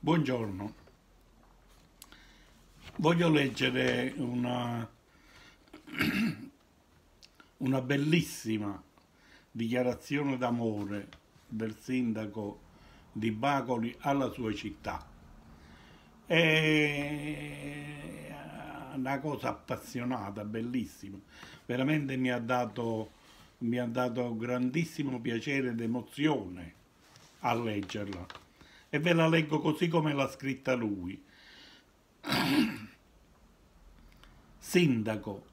Buongiorno. Voglio leggere una, una bellissima dichiarazione d'amore del sindaco di Bacoli alla sua città. È una cosa appassionata, bellissima. Veramente mi ha dato, mi ha dato grandissimo piacere ed emozione a leggerla e ve la leggo così come l'ha scritta lui. Sindaco,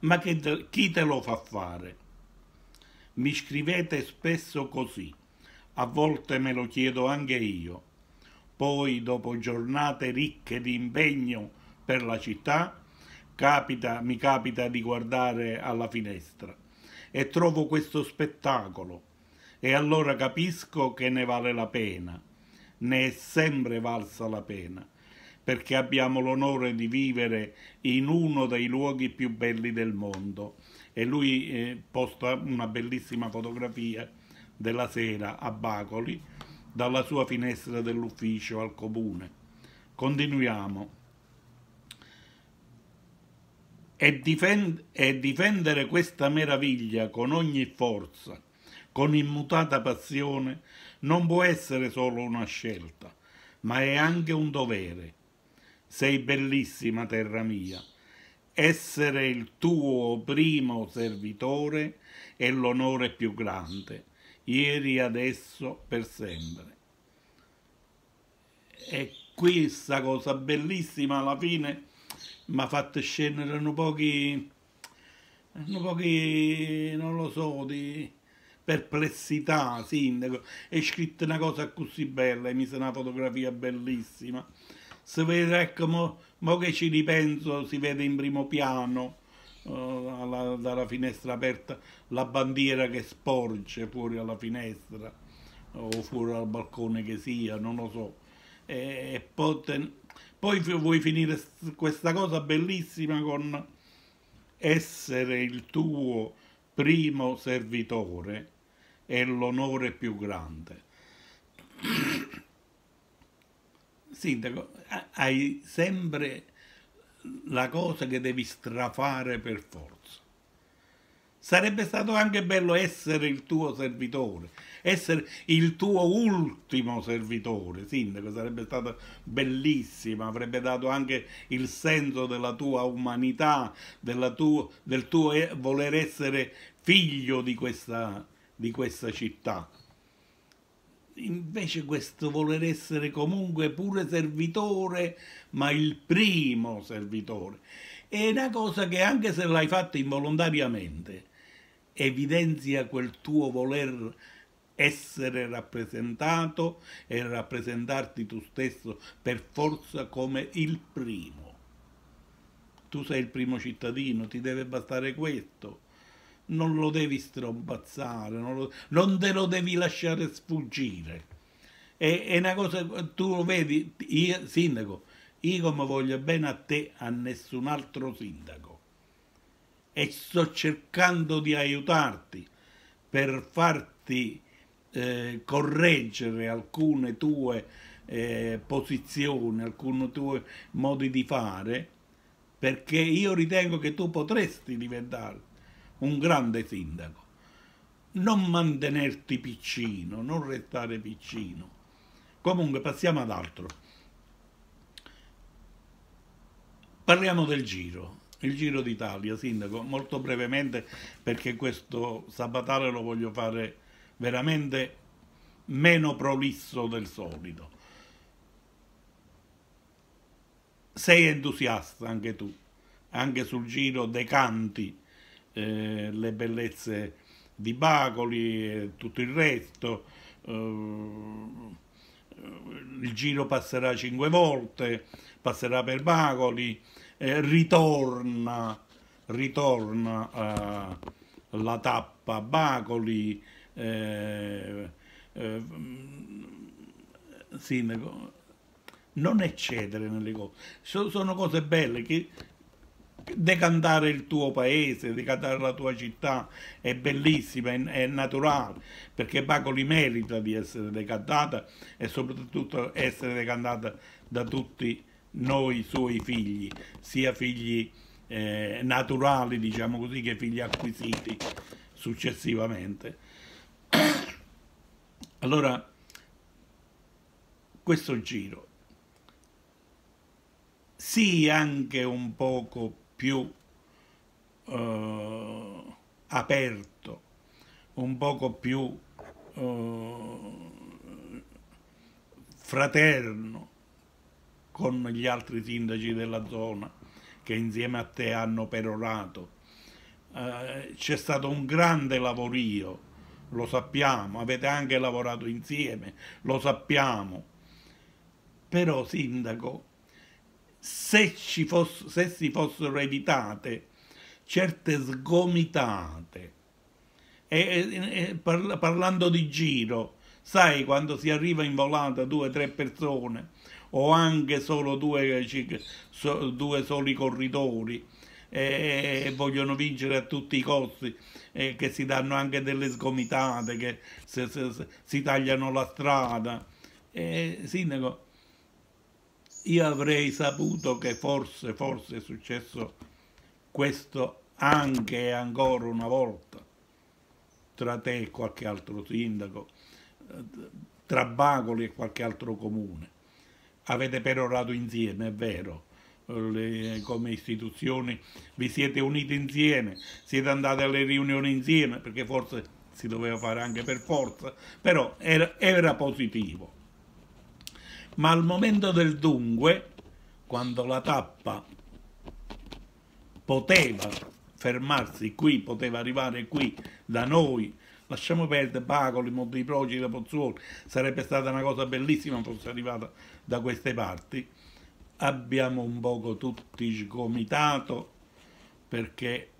ma che, chi te lo fa fare? Mi scrivete spesso così, a volte me lo chiedo anche io. Poi, dopo giornate ricche di impegno per la città, capita, mi capita di guardare alla finestra e trovo questo spettacolo e allora capisco che ne vale la pena ne è sempre valsa la pena, perché abbiamo l'onore di vivere in uno dei luoghi più belli del mondo. E lui eh, posta una bellissima fotografia della sera a Bacoli, dalla sua finestra dell'ufficio al comune. Continuiamo. E, difend- e difendere questa meraviglia con ogni forza, con immutata passione, non può essere solo una scelta, ma è anche un dovere. Sei bellissima terra mia. Essere il tuo primo servitore è l'onore più grande, ieri, adesso, per sempre. E qui sta cosa bellissima alla fine mi ha fatto scendere un pochi, un pochi, non lo so, di perplessità, sindaco, è scritta una cosa così bella, e mi sa una fotografia bellissima. Si vede, ecco, mo, mo che ci ripenso, si vede in primo piano, uh, alla, dalla finestra aperta, la bandiera che sporge fuori alla finestra, o fuori al balcone che sia, non lo so. E, e poi, poi vuoi finire questa cosa bellissima con essere il tuo primo servitore è l'onore più grande. Sindaco, hai sempre la cosa che devi strafare per forza. Sarebbe stato anche bello essere il tuo servitore, essere il tuo ultimo servitore, sindaco, sarebbe stato bellissimo, avrebbe dato anche il senso della tua umanità, della tua, del tuo voler essere figlio di questa di questa città. Invece questo voler essere comunque pure servitore, ma il primo servitore, è una cosa che anche se l'hai fatta involontariamente, evidenzia quel tuo voler essere rappresentato e rappresentarti tu stesso per forza come il primo. Tu sei il primo cittadino, ti deve bastare questo non lo devi strombazzare, non, lo, non te lo devi lasciare sfuggire. È, è, una cosa, tu lo vedi, io, sindaco, io come voglio bene a te, a nessun altro sindaco. E sto cercando di aiutarti per farti eh, correggere alcune tue eh, posizioni, alcuni tuoi modi di fare, perché io ritengo che tu potresti diventare un grande sindaco. Non mantenerti piccino, non restare piccino. Comunque passiamo ad altro. Parliamo del giro, il Giro d'Italia, sindaco, molto brevemente perché questo sabatale lo voglio fare veramente meno prolisso del solito. Sei entusiasta anche tu, anche sul Giro dei canti eh, le bellezze di Bacoli e tutto il resto. Eh, il giro passerà cinque volte, passerà per Bacoli, ritorna, ritorna eh, la tappa Bacoli, eh, eh, sindaco, non eccedere nelle cose, sono cose belle che decantare il tuo paese, decantare la tua città, è bellissima, è, è naturale, perché Bacoli merita di essere decantata e soprattutto essere decantata da tutti noi suoi figli, sia figli eh, naturali, diciamo così, che figli acquisiti successivamente. Allora, questo giro sì anche un poco più eh, aperto, un poco più eh, fraterno con gli altri sindaci della zona che insieme a te hanno perorato. Eh, c'è stato un grande lavorio, lo sappiamo, avete anche lavorato insieme, lo sappiamo. Però, sindaco, se, fosse, se si fossero evitate certe sgomitate, e, e, parla, parlando di giro, sai quando si arriva in volata due o tre persone o anche solo due, due soli corridori e vogliono vincere a tutti i costi, e che si danno anche delle sgomitate, che se, se, se, si tagliano la strada. E, sindaco, io avrei saputo che forse, forse è successo questo anche e ancora una volta tra te e qualche altro sindaco, tra Bacoli e qualche altro comune. Avete perorato insieme, è vero, le, come istituzioni vi siete uniti insieme, siete andati alle riunioni insieme, perché forse si doveva fare anche per forza, però era, era positivo. Ma al momento del dunque, quando la tappa poteva fermarsi qui, poteva arrivare qui da noi, lasciamo perdere Pacoli, Monti Procida, Pozzuoli, sarebbe stata una cosa bellissima fosse arrivata da queste parti, abbiamo un poco tutti sgomitato perché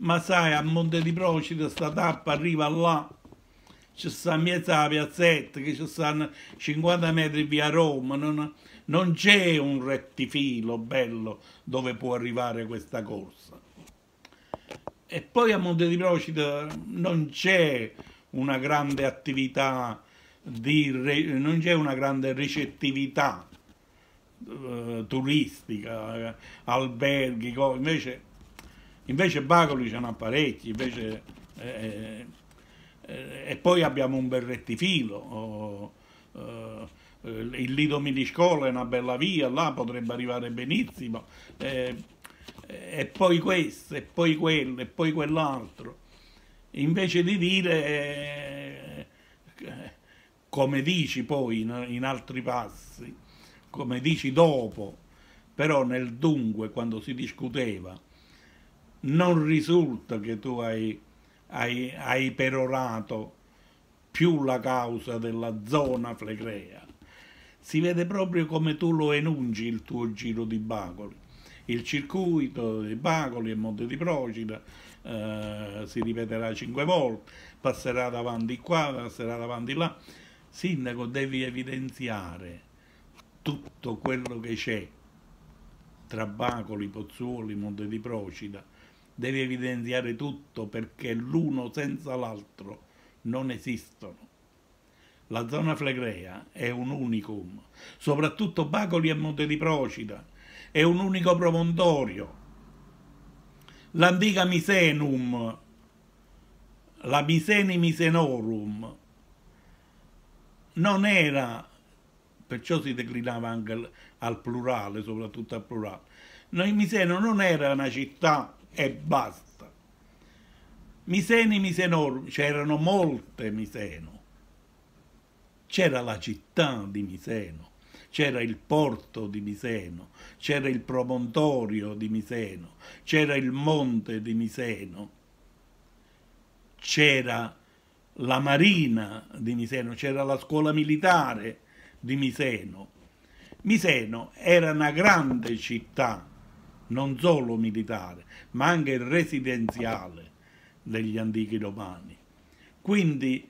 ma sai a Monte di Procida sta tappa arriva là. Ci sta alla piazzetta, che ci stanno 50 metri via Roma, non, non c'è un rettifilo bello dove può arrivare questa corsa. E poi a Monte di Procida non c'è una grande attività, non c'è una grande ricettività eh, turistica, eh, alberghi, invece, invece Bacoli ce n'ha parecchi, invece... Eh, eh, e poi abbiamo un bel rettifilo. Oh, il Lido Miniscola è una bella via, là potrebbe arrivare benissimo. E poi questo, e poi quello, e poi quell'altro. Invece di dire, eh, come dici poi in, in altri passi, come dici dopo, però nel dunque, quando si discuteva, non risulta che tu hai hai, hai perorato più la causa della zona flegrea. Si vede proprio come tu lo enunci il tuo giro di Bacoli. Il circuito di Bacoli e Monte di Procida eh, si ripeterà cinque volte, passerà davanti qua, passerà davanti là. Sindaco, devi evidenziare tutto quello che c'è tra Bacoli, Pozzuoli, Monte di Procida, devi evidenziare tutto perché l'uno senza l'altro non esistono. La zona flegrea è un unicum, soprattutto Bacoli e Monte di Procida, è un unico promontorio. L'antica Misenum, la Miseni Misenorum, non era, perciò si declinava anche al, al plurale, soprattutto al plurale, Noi Miseno non era una città e basta. Miseni Misenor, c'erano molte Miseno. C'era la città di Miseno, c'era il porto di Miseno, c'era il promontorio di Miseno, c'era il monte di Miseno, c'era la marina di Miseno, c'era la scuola militare di Miseno. Miseno era una grande città non solo militare, ma anche residenziale degli antichi romani. Quindi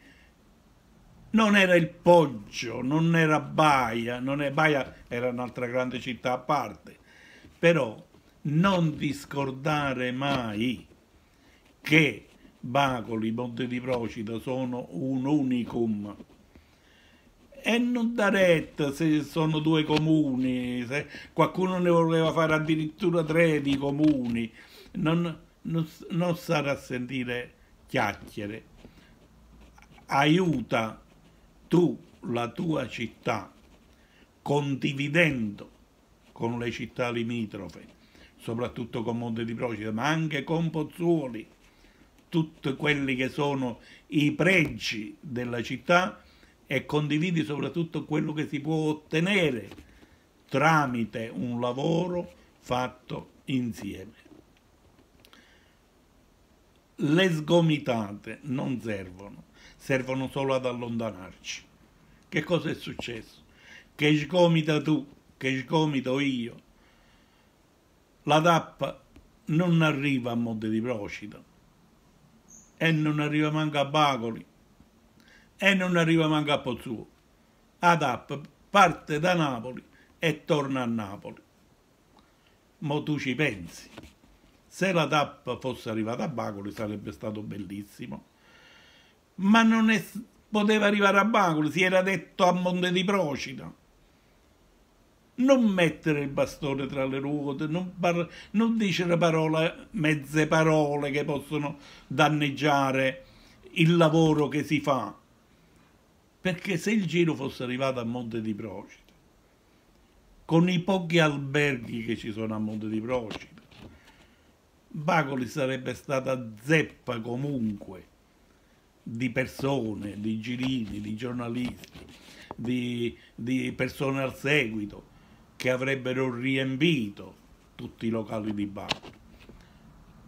non era il Poggio, non era Baia, non è, Baia era un'altra grande città a parte, però non ti scordare mai che Bacoli, Monte di Procida sono un unicum. E non dà retta se sono due comuni, se qualcuno ne voleva fare addirittura tre di comuni, non, non, non stare a sentire chiacchiere. Aiuta tu la tua città condividendo con le città limitrofe, soprattutto con Monte di Procida, ma anche con Pozzuoli, tutti quelli che sono i pregi della città e condividi soprattutto quello che si può ottenere tramite un lavoro fatto insieme. Le sgomitate non servono, servono solo ad allontanarci. Che cosa è successo? Che sgomita tu, che sgomito io. La tappa non arriva a Monte di Procida e non arriva manco a Bacoli e non arriva manco a Pozzuolo. La TAP parte da Napoli e torna a Napoli. Ma tu ci pensi. Se la TAP fosse arrivata a Bacoli sarebbe stato bellissimo. Ma non è, poteva arrivare a Bacoli, si era detto a Monte di Procida. Non mettere il bastone tra le ruote, non, par- non dire parole, mezze parole che possono danneggiare il lavoro che si fa perché se il giro fosse arrivato a Monte di Procida, con i pochi alberghi che ci sono a Monte di Procida, Bacoli sarebbe stata zeppa comunque di persone, di girini, di giornalisti, di, di persone al seguito che avrebbero riempito tutti i locali di Bacoli.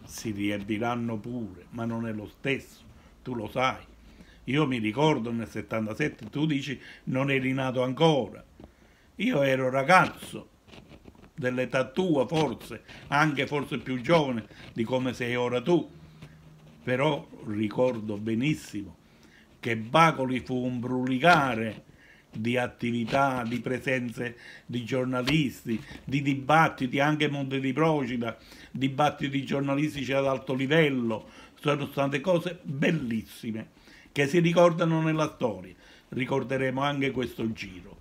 Si riempiranno pure, ma non è lo stesso, tu lo sai io mi ricordo nel 77, tu dici non eri nato ancora. Io ero ragazzo dell'età tua forse, anche forse più giovane di come sei ora tu. Però ricordo benissimo che Bacoli fu un brulicare di attività, di presenze di giornalisti, di dibattiti, anche Monte di Procida, dibattiti giornalistici ad alto livello, sono state cose bellissime che si ricordano nella storia. Ricorderemo anche questo giro.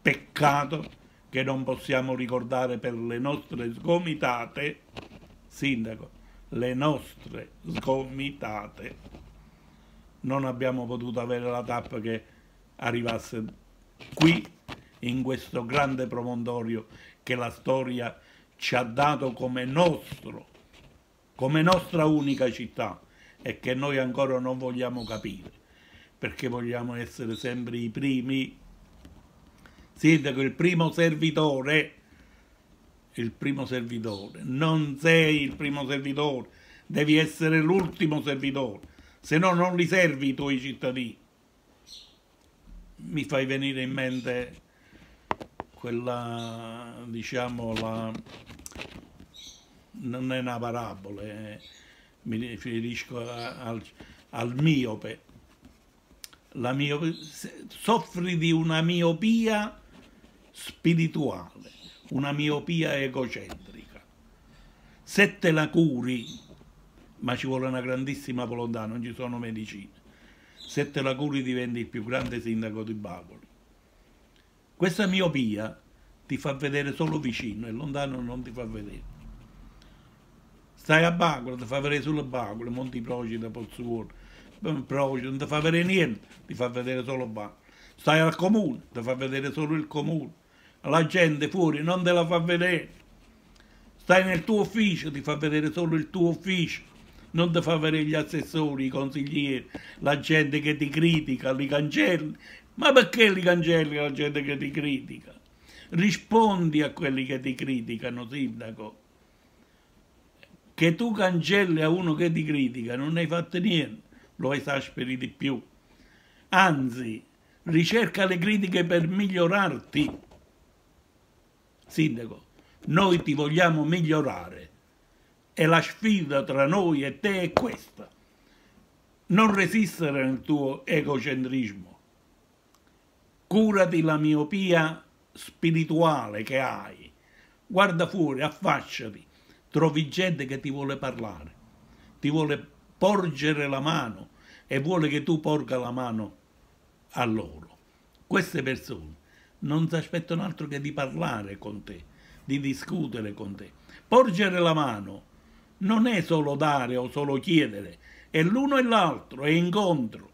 Peccato che non possiamo ricordare per le nostre sgomitate, sindaco, le nostre sgomitate. Non abbiamo potuto avere la tappa che arrivasse qui, in questo grande promontorio che la storia ci ha dato come nostro, come nostra unica città e che noi ancora non vogliamo capire, perché vogliamo essere sempre i primi. Sindaco, il primo servitore, il primo servitore, non sei il primo servitore, devi essere l'ultimo servitore, se no non li servi i tuoi cittadini. Mi fai venire in mente quella, diciamo, la, non è una parabola, è mi riferisco al, al miope. La miope, soffri di una miopia spirituale, una miopia egocentrica. Se te la curi, ma ci vuole una grandissima volontà, non ci sono medicine, se te la curi diventi il più grande sindaco di Bacoli. Questa miopia ti fa vedere solo vicino e lontano non ti fa vedere. Stai a Bacolo, ti fa vedere solo Bacolo, Monti Procida, Pozzuolo, Procida, non ti fa vedere niente, ti fa vedere solo Bacolo. Stai al comune, ti fa vedere solo il comune. La gente fuori non te la fa vedere. Stai nel tuo ufficio, ti fa vedere solo il tuo ufficio. Non ti fa vedere gli assessori, i consiglieri, la gente che ti critica, li cancelli. Ma perché li cancelli la gente che ti critica? Rispondi a quelli che ti criticano, sindaco che tu cancelli a uno che ti critica, non hai fatto niente, lo esasperi di più. Anzi, ricerca le critiche per migliorarti. Sindaco, noi ti vogliamo migliorare e la sfida tra noi e te è questa. Non resistere nel tuo egocentrismo. Curati la miopia spirituale che hai. Guarda fuori, affacciati trovi gente che ti vuole parlare, ti vuole porgere la mano e vuole che tu porga la mano a loro. Queste persone non si aspettano altro che di parlare con te, di discutere con te. Porgere la mano non è solo dare o solo chiedere, è l'uno e l'altro, è incontro.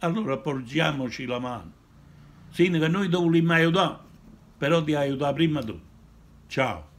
Allora porgiamoci la mano. Sì, che noi ti vogliamo aiutare, però ti aiuta prima tu. Ciao.